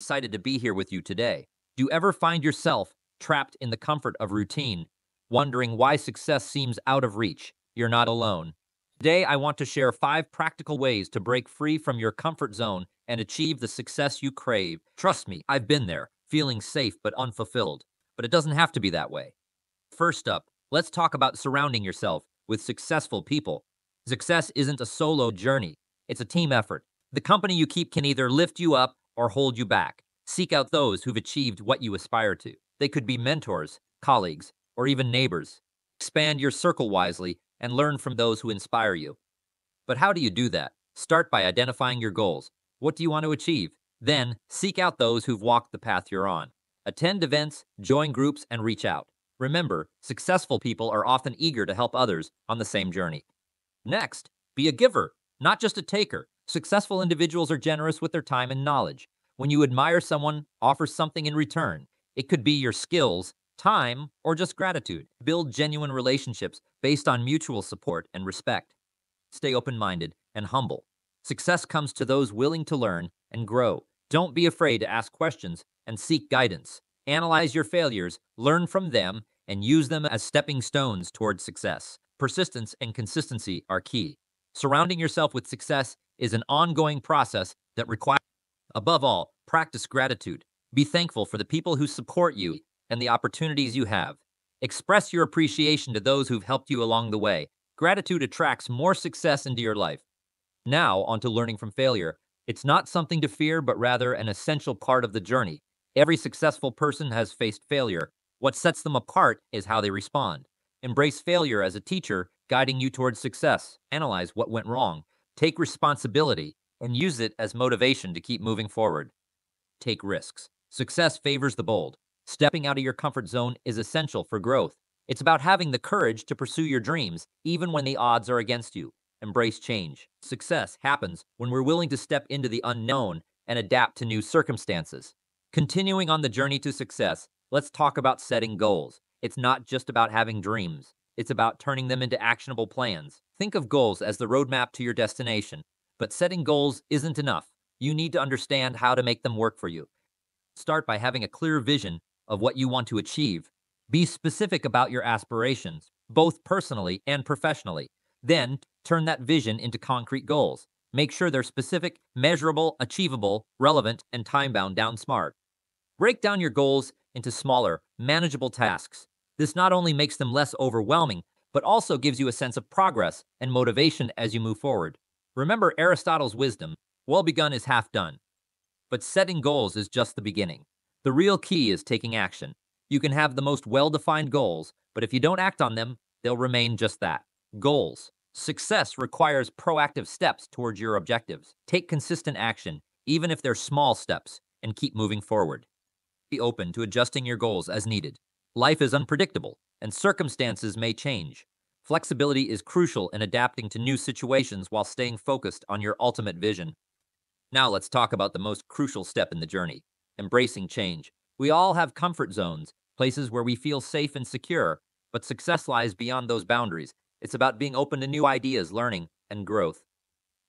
Excited to be here with you today. Do you ever find yourself trapped in the comfort of routine, wondering why success seems out of reach? You're not alone. Today, I want to share five practical ways to break free from your comfort zone and achieve the success you crave. Trust me, I've been there, feeling safe but unfulfilled. But it doesn't have to be that way. First up, let's talk about surrounding yourself with successful people. Success isn't a solo journey, it's a team effort. The company you keep can either lift you up or hold you back. Seek out those who've achieved what you aspire to. They could be mentors, colleagues, or even neighbors. Expand your circle wisely and learn from those who inspire you. But how do you do that? Start by identifying your goals. What do you want to achieve? Then, seek out those who've walked the path you're on. Attend events, join groups, and reach out. Remember, successful people are often eager to help others on the same journey. Next, be a giver, not just a taker. Successful individuals are generous with their time and knowledge. When you admire someone, offer something in return. It could be your skills, time, or just gratitude. Build genuine relationships based on mutual support and respect. Stay open minded and humble. Success comes to those willing to learn and grow. Don't be afraid to ask questions and seek guidance. Analyze your failures, learn from them, and use them as stepping stones towards success. Persistence and consistency are key. Surrounding yourself with success is an ongoing process that requires, above all, practice gratitude. Be thankful for the people who support you and the opportunities you have. Express your appreciation to those who've helped you along the way. Gratitude attracts more success into your life. Now, on to learning from failure. It's not something to fear, but rather an essential part of the journey. Every successful person has faced failure. What sets them apart is how they respond. Embrace failure as a teacher, guiding you towards success. Analyze what went wrong. Take responsibility and use it as motivation to keep moving forward. Take risks. Success favors the bold. Stepping out of your comfort zone is essential for growth. It's about having the courage to pursue your dreams, even when the odds are against you. Embrace change. Success happens when we're willing to step into the unknown and adapt to new circumstances. Continuing on the journey to success, let's talk about setting goals. It's not just about having dreams, it's about turning them into actionable plans. Think of goals as the roadmap to your destination. But setting goals isn't enough. You need to understand how to make them work for you. Start by having a clear vision of what you want to achieve. Be specific about your aspirations, both personally and professionally. Then, turn that vision into concrete goals. Make sure they're specific, measurable, achievable, relevant, and time bound down smart. Break down your goals into smaller, manageable tasks. This not only makes them less overwhelming, but also gives you a sense of progress and motivation as you move forward. Remember Aristotle's wisdom well begun is half done. But setting goals is just the beginning. The real key is taking action. You can have the most well defined goals, but if you don't act on them, they'll remain just that goals. Success requires proactive steps towards your objectives. Take consistent action, even if they're small steps, and keep moving forward. Be open to adjusting your goals as needed. Life is unpredictable, and circumstances may change. Flexibility is crucial in adapting to new situations while staying focused on your ultimate vision. Now let's talk about the most crucial step in the journey embracing change. We all have comfort zones, places where we feel safe and secure, but success lies beyond those boundaries. It's about being open to new ideas, learning, and growth.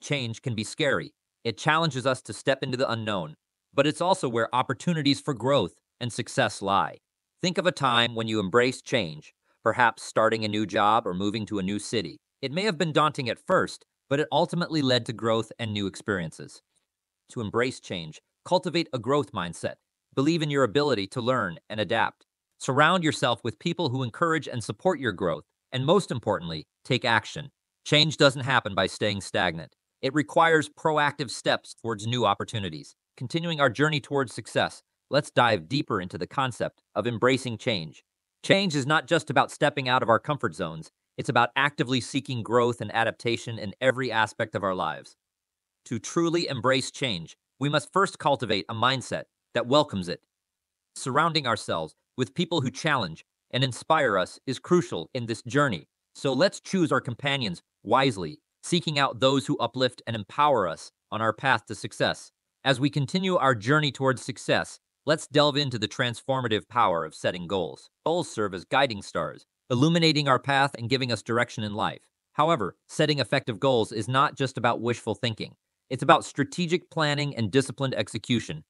Change can be scary. It challenges us to step into the unknown, but it's also where opportunities for growth and success lie. Think of a time when you embraced change, perhaps starting a new job or moving to a new city. It may have been daunting at first, but it ultimately led to growth and new experiences. To embrace change, cultivate a growth mindset. Believe in your ability to learn and adapt. Surround yourself with people who encourage and support your growth. And most importantly, take action. Change doesn't happen by staying stagnant. It requires proactive steps towards new opportunities. Continuing our journey towards success, let's dive deeper into the concept of embracing change. Change is not just about stepping out of our comfort zones, it's about actively seeking growth and adaptation in every aspect of our lives. To truly embrace change, we must first cultivate a mindset that welcomes it. Surrounding ourselves with people who challenge and inspire us is crucial in this journey. So let's choose our companions wisely, seeking out those who uplift and empower us on our path to success. As we continue our journey towards success, let's delve into the transformative power of setting goals. Goals serve as guiding stars, illuminating our path and giving us direction in life. However, setting effective goals is not just about wishful thinking. It's about strategic planning and disciplined execution.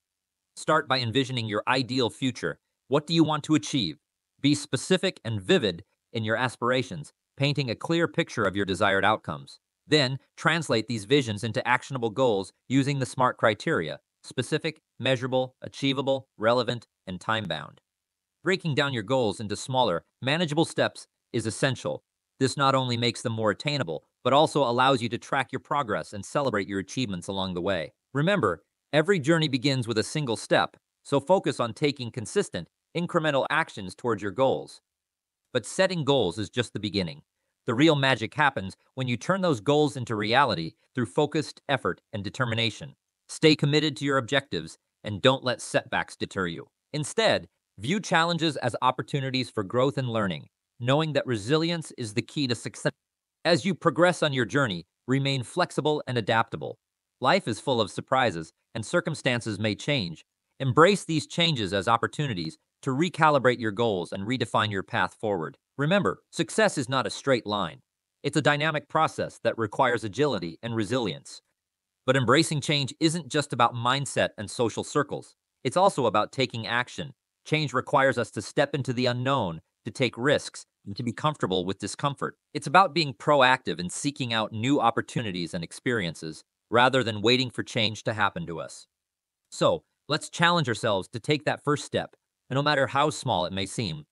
Start by envisioning your ideal future. What do you want to achieve? Be specific and vivid in your aspirations, painting a clear picture of your desired outcomes. Then, translate these visions into actionable goals using the SMART criteria specific, measurable, achievable, relevant, and time bound. Breaking down your goals into smaller, manageable steps is essential. This not only makes them more attainable, but also allows you to track your progress and celebrate your achievements along the way. Remember, every journey begins with a single step, so focus on taking consistent, incremental actions towards your goals. But setting goals is just the beginning. The real magic happens when you turn those goals into reality through focused effort and determination. Stay committed to your objectives and don't let setbacks deter you. Instead, view challenges as opportunities for growth and learning, knowing that resilience is the key to success. As you progress on your journey, remain flexible and adaptable. Life is full of surprises, and circumstances may change. Embrace these changes as opportunities to recalibrate your goals and redefine your path forward. Remember, success is not a straight line. It's a dynamic process that requires agility and resilience. But embracing change isn't just about mindset and social circles. It's also about taking action. Change requires us to step into the unknown, to take risks, and to be comfortable with discomfort. It's about being proactive and seeking out new opportunities and experiences, rather than waiting for change to happen to us. So, let's challenge ourselves to take that first step, and no matter how small it may seem.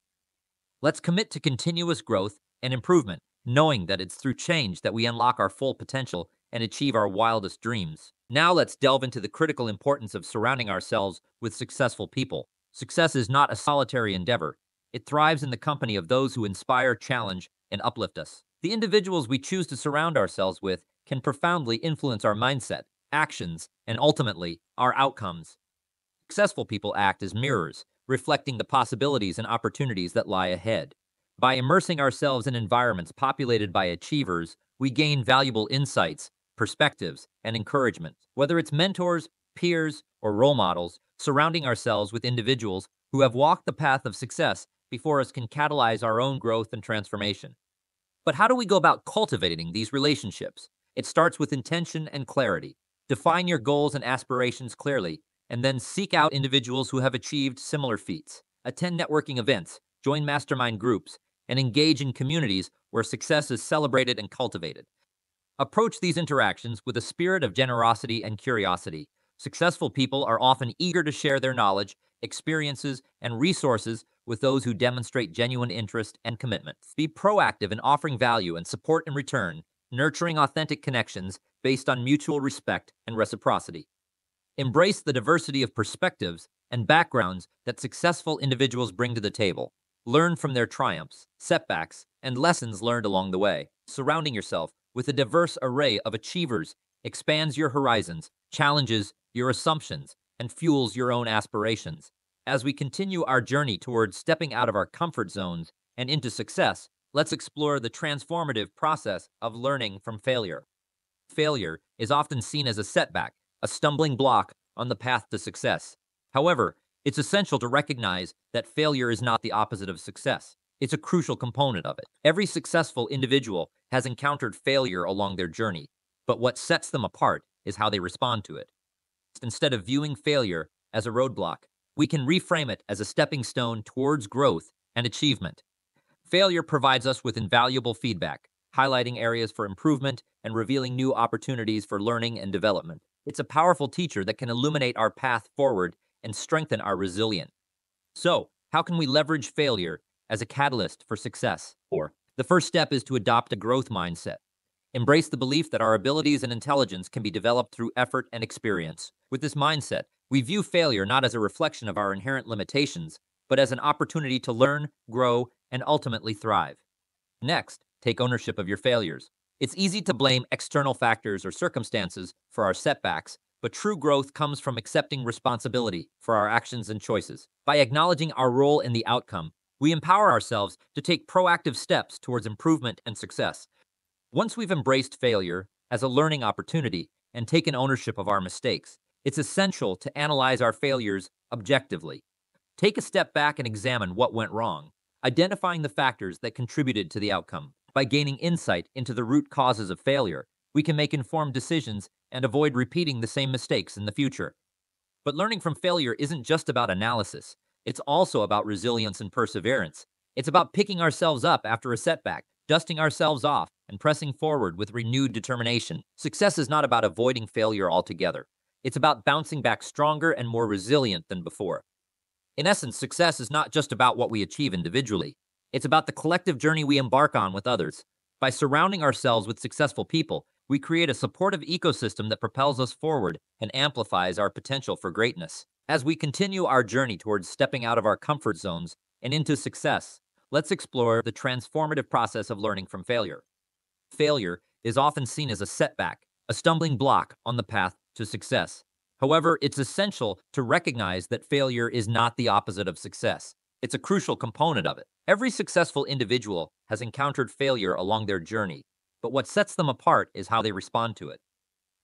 Let's commit to continuous growth and improvement, knowing that it's through change that we unlock our full potential and achieve our wildest dreams. Now let's delve into the critical importance of surrounding ourselves with successful people. Success is not a solitary endeavor. It thrives in the company of those who inspire, challenge, and uplift us. The individuals we choose to surround ourselves with can profoundly influence our mindset, actions, and ultimately, our outcomes. Successful people act as mirrors, reflecting the possibilities and opportunities that lie ahead. By immersing ourselves in environments populated by achievers, we gain valuable insights, perspectives, and encouragement. Whether it's mentors, peers, or role models, surrounding ourselves with individuals who have walked the path of success before us can catalyze our own growth and transformation. But how do we go about cultivating these relationships? It starts with intention and clarity. Define your goals and aspirations clearly and then seek out individuals who have achieved similar feats. Attend networking events, join mastermind groups, and engage in communities where success is celebrated and cultivated. Approach these interactions with a spirit of generosity and curiosity. Successful people are often eager to share their knowledge, experiences, and resources with those who demonstrate genuine interest and commitment. Be proactive in offering value and support in return, nurturing authentic connections based on mutual respect and reciprocity. Embrace the diversity of perspectives and backgrounds that successful individuals bring to the table. Learn from their triumphs, setbacks, and lessons learned along the way. Surrounding yourself with a diverse array of achievers expands your horizons, challenges your assumptions, and fuels your own aspirations. As we continue our journey towards stepping out of our comfort zones and into success, let's explore the transformative process of learning from failure. Failure is often seen as a setback, a stumbling block on the path to success. However, it's essential to recognize that failure is not the opposite of success. It's a crucial component of it. Every successful individual has encountered failure along their journey, but what sets them apart is how they respond to it. Instead of viewing failure as a roadblock, we can reframe it as a stepping stone towards growth and achievement. Failure provides us with invaluable feedback, highlighting areas for improvement and revealing new opportunities for learning and development. It's a powerful teacher that can illuminate our path forward and strengthen our resilience. So, how can we leverage failure as a catalyst for success? Four, the first step is to adopt a growth mindset. Embrace the belief that our abilities and intelligence can be developed through effort and experience. With this mindset, we view failure not as a reflection of our inherent limitations, but as an opportunity to learn, grow, and ultimately thrive. Next, take ownership of your failures. It's easy to blame external factors or circumstances for our setbacks, but true growth comes from accepting responsibility for our actions and choices. By acknowledging our role in the outcome, we empower ourselves to take proactive steps towards improvement and success. Once we've embraced failure as a learning opportunity and taken ownership of our mistakes, it's essential to analyze our failures objectively. Take a step back and examine what went wrong, identifying the factors that contributed to the outcome. By gaining insight into the root causes of failure, we can make informed decisions and avoid repeating the same mistakes in the future. But learning from failure isn't just about analysis, it's also about resilience and perseverance. It's about picking ourselves up after a setback, dusting ourselves off, and pressing forward with renewed determination. Success is not about avoiding failure altogether. It's about bouncing back stronger and more resilient than before. In essence, success is not just about what we achieve individually. It's about the collective journey we embark on with others. By surrounding ourselves with successful people, we create a supportive ecosystem that propels us forward and amplifies our potential for greatness. As we continue our journey towards stepping out of our comfort zones and into success, let's explore the transformative process of learning from failure. Failure is often seen as a setback, a stumbling block on the path to success. However, it's essential to recognize that failure is not the opposite of success. It's a crucial component of it. Every successful individual has encountered failure along their journey, but what sets them apart is how they respond to it.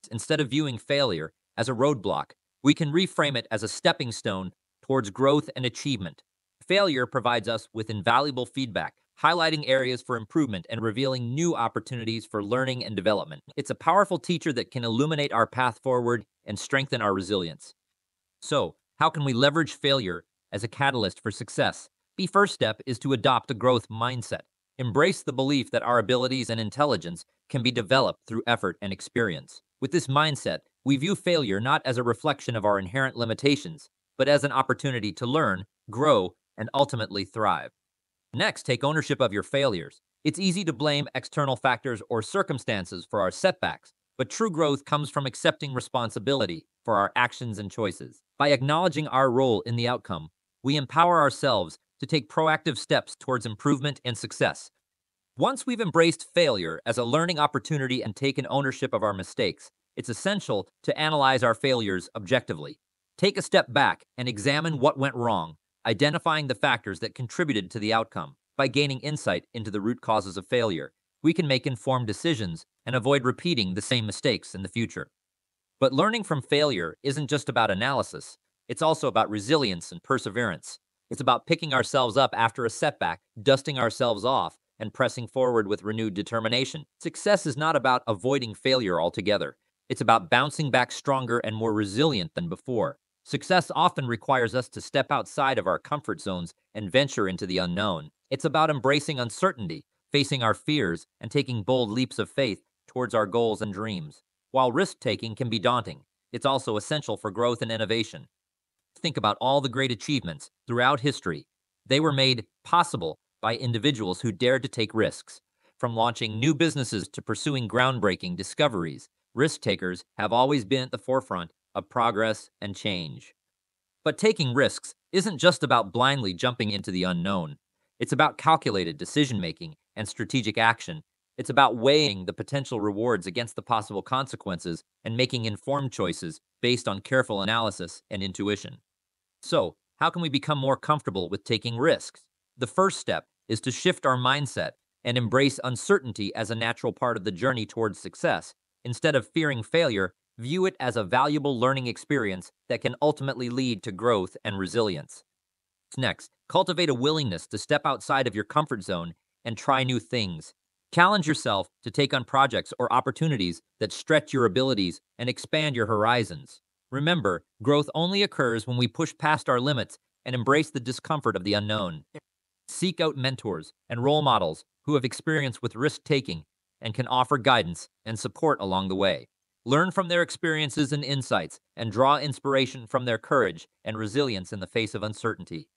Instead of viewing failure as a roadblock, we can reframe it as a stepping stone towards growth and achievement. Failure provides us with invaluable feedback, highlighting areas for improvement and revealing new opportunities for learning and development. It's a powerful teacher that can illuminate our path forward and strengthen our resilience. So, how can we leverage failure as a catalyst for success? The first step is to adopt a growth mindset. Embrace the belief that our abilities and intelligence can be developed through effort and experience. With this mindset, we view failure not as a reflection of our inherent limitations, but as an opportunity to learn, grow, and ultimately thrive. Next, take ownership of your failures. It's easy to blame external factors or circumstances for our setbacks, but true growth comes from accepting responsibility for our actions and choices. By acknowledging our role in the outcome, we empower ourselves to take proactive steps towards improvement and success. Once we've embraced failure as a learning opportunity and taken ownership of our mistakes, it's essential to analyze our failures objectively. Take a step back and examine what went wrong identifying the factors that contributed to the outcome. By gaining insight into the root causes of failure, we can make informed decisions and avoid repeating the same mistakes in the future. But learning from failure isn't just about analysis, it's also about resilience and perseverance. It's about picking ourselves up after a setback, dusting ourselves off, and pressing forward with renewed determination. Success is not about avoiding failure altogether. It's about bouncing back stronger and more resilient than before. Success often requires us to step outside of our comfort zones and venture into the unknown. It's about embracing uncertainty, facing our fears, and taking bold leaps of faith towards our goals and dreams. While risk taking can be daunting, it's also essential for growth and innovation. Think about all the great achievements throughout history. They were made possible by individuals who dared to take risks. From launching new businesses to pursuing groundbreaking discoveries, risk takers have always been at the forefront of progress and change. But taking risks isn't just about blindly jumping into the unknown. It's about calculated decision making and strategic action. It's about weighing the potential rewards against the possible consequences and making informed choices based on careful analysis and intuition. So, how can we become more comfortable with taking risks? The first step is to shift our mindset and embrace uncertainty as a natural part of the journey towards success. Instead of fearing failure, View it as a valuable learning experience that can ultimately lead to growth and resilience. Next, cultivate a willingness to step outside of your comfort zone and try new things. Challenge yourself to take on projects or opportunities that stretch your abilities and expand your horizons. Remember, growth only occurs when we push past our limits and embrace the discomfort of the unknown. Seek out mentors and role models who have experience with risk taking and can offer guidance and support along the way. Learn from their experiences and insights, and draw inspiration from their courage and resilience in the face of uncertainty.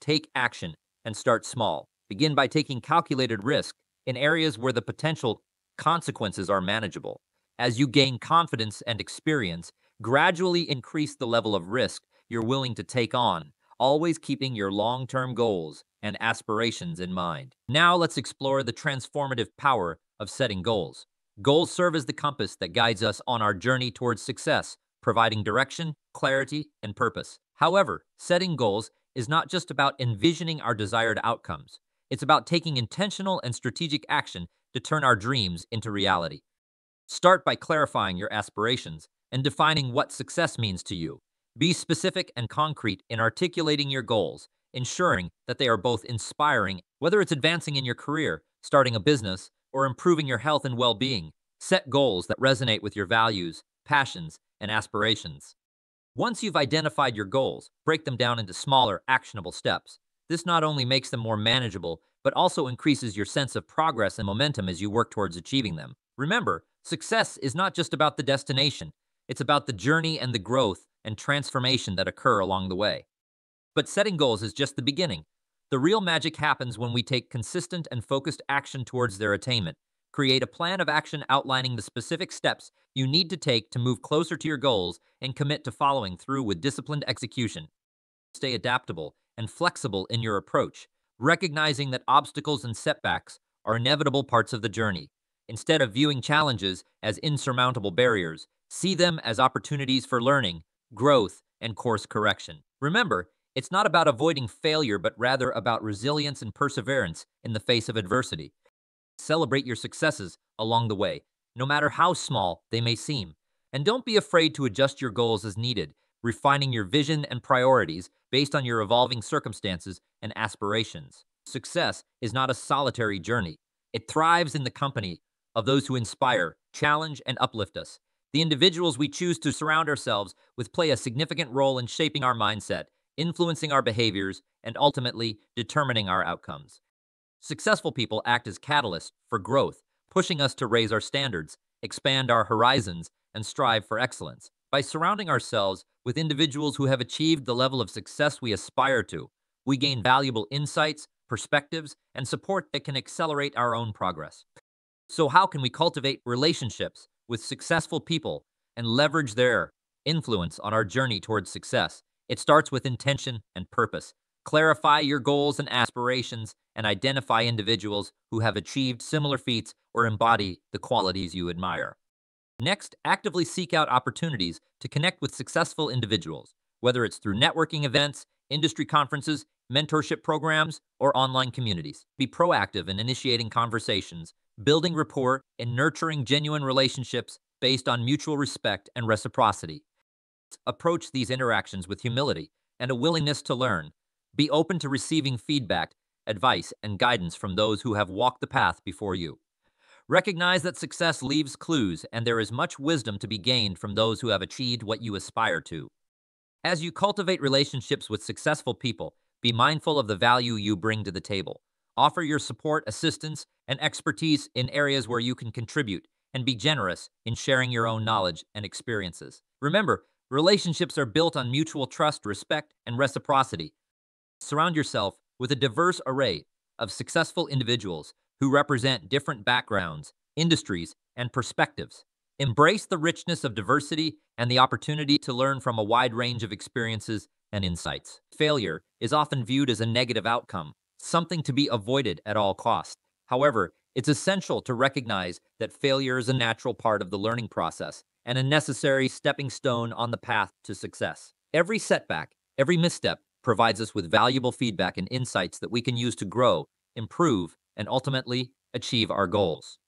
Take action and start small. Begin by taking calculated risk in areas where the potential consequences are manageable. As you gain confidence and experience, gradually increase the level of risk you're willing to take on, always keeping your long term goals and aspirations in mind. Now, let's explore the transformative power of setting goals. Goals serve as the compass that guides us on our journey towards success, providing direction, clarity, and purpose. However, setting goals is not just about envisioning our desired outcomes. It's about taking intentional and strategic action to turn our dreams into reality. Start by clarifying your aspirations and defining what success means to you. Be specific and concrete in articulating your goals, ensuring that they are both inspiring, whether it's advancing in your career, starting a business, or improving your health and well being. Set goals that resonate with your values, passions, and aspirations. Once you've identified your goals, break them down into smaller, actionable steps. This not only makes them more manageable, but also increases your sense of progress and momentum as you work towards achieving them. Remember, success is not just about the destination, it's about the journey and the growth and transformation that occur along the way. But setting goals is just the beginning. The real magic happens when we take consistent and focused action towards their attainment. Create a plan of action outlining the specific steps you need to take to move closer to your goals and commit to following through with disciplined execution. Stay adaptable and flexible in your approach, recognizing that obstacles and setbacks are inevitable parts of the journey. Instead of viewing challenges as insurmountable barriers, see them as opportunities for learning, growth, and course correction. Remember, it's not about avoiding failure, but rather about resilience and perseverance in the face of adversity. Celebrate your successes along the way, no matter how small they may seem. And don't be afraid to adjust your goals as needed, refining your vision and priorities based on your evolving circumstances and aspirations. Success is not a solitary journey. It thrives in the company of those who inspire, challenge, and uplift us. The individuals we choose to surround ourselves with play a significant role in shaping our mindset, influencing our behaviors, and ultimately determining our outcomes. Successful people act as catalysts for growth, pushing us to raise our standards, expand our horizons, and strive for excellence. By surrounding ourselves with individuals who have achieved the level of success we aspire to, we gain valuable insights, perspectives, and support that can accelerate our own progress. So, how can we cultivate relationships with successful people and leverage their influence on our journey towards success? It starts with intention and purpose. Clarify your goals and aspirations and identify individuals who have achieved similar feats or embody the qualities you admire. Next, actively seek out opportunities to connect with successful individuals, whether it's through networking events, industry conferences, mentorship programs, or online communities. Be proactive in initiating conversations, building rapport, and nurturing genuine relationships based on mutual respect and reciprocity. Approach these interactions with humility and a willingness to learn, be open to receiving feedback, advice, and guidance from those who have walked the path before you. Recognize that success leaves clues, and there is much wisdom to be gained from those who have achieved what you aspire to. As you cultivate relationships with successful people, be mindful of the value you bring to the table. Offer your support, assistance, and expertise in areas where you can contribute, and be generous in sharing your own knowledge and experiences. Remember, relationships are built on mutual trust, respect, and reciprocity, Surround yourself with a diverse array of successful individuals who represent different backgrounds, industries, and perspectives. Embrace the richness of diversity and the opportunity to learn from a wide range of experiences and insights. Failure is often viewed as a negative outcome, something to be avoided at all costs. However, it's essential to recognize that failure is a natural part of the learning process and a necessary stepping stone on the path to success. Every setback, every misstep, provides us with valuable feedback and insights that we can use to grow, improve, and ultimately achieve our goals.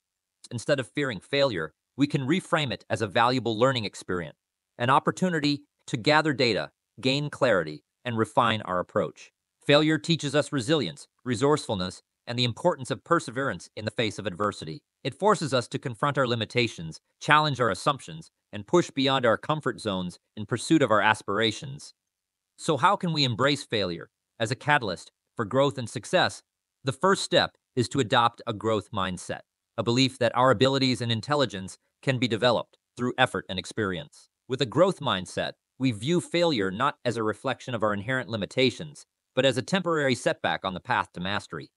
Instead of fearing failure, we can reframe it as a valuable learning experience, an opportunity to gather data, gain clarity, and refine our approach. Failure teaches us resilience, resourcefulness, and the importance of perseverance in the face of adversity. It forces us to confront our limitations, challenge our assumptions, and push beyond our comfort zones in pursuit of our aspirations. So, how can we embrace failure as a catalyst for growth and success? The first step is to adopt a growth mindset, a belief that our abilities and intelligence can be developed through effort and experience. With a growth mindset, we view failure not as a reflection of our inherent limitations, but as a temporary setback on the path to mastery.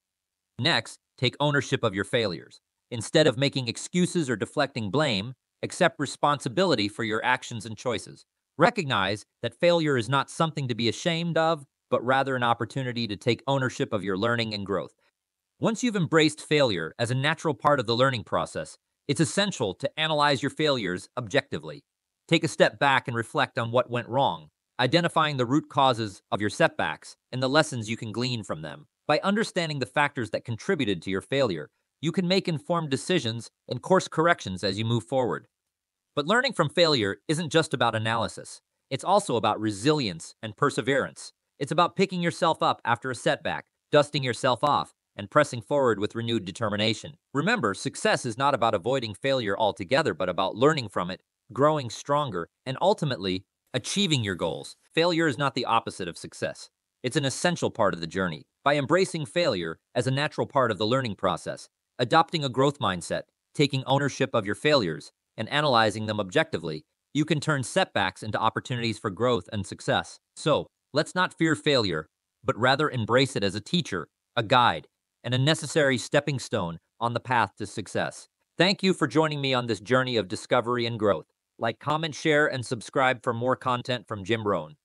Next, take ownership of your failures. Instead of making excuses or deflecting blame, accept responsibility for your actions and choices. Recognize that failure is not something to be ashamed of, but rather an opportunity to take ownership of your learning and growth. Once you've embraced failure as a natural part of the learning process, it's essential to analyze your failures objectively. Take a step back and reflect on what went wrong, identifying the root causes of your setbacks and the lessons you can glean from them. By understanding the factors that contributed to your failure, you can make informed decisions and course corrections as you move forward. But learning from failure isn't just about analysis. It's also about resilience and perseverance. It's about picking yourself up after a setback, dusting yourself off, and pressing forward with renewed determination. Remember, success is not about avoiding failure altogether, but about learning from it, growing stronger, and ultimately achieving your goals. Failure is not the opposite of success. It's an essential part of the journey. By embracing failure as a natural part of the learning process, adopting a growth mindset, taking ownership of your failures, and analyzing them objectively, you can turn setbacks into opportunities for growth and success. So, let's not fear failure, but rather embrace it as a teacher, a guide, and a necessary stepping stone on the path to success. Thank you for joining me on this journey of discovery and growth. Like, comment, share, and subscribe for more content from Jim Rohn.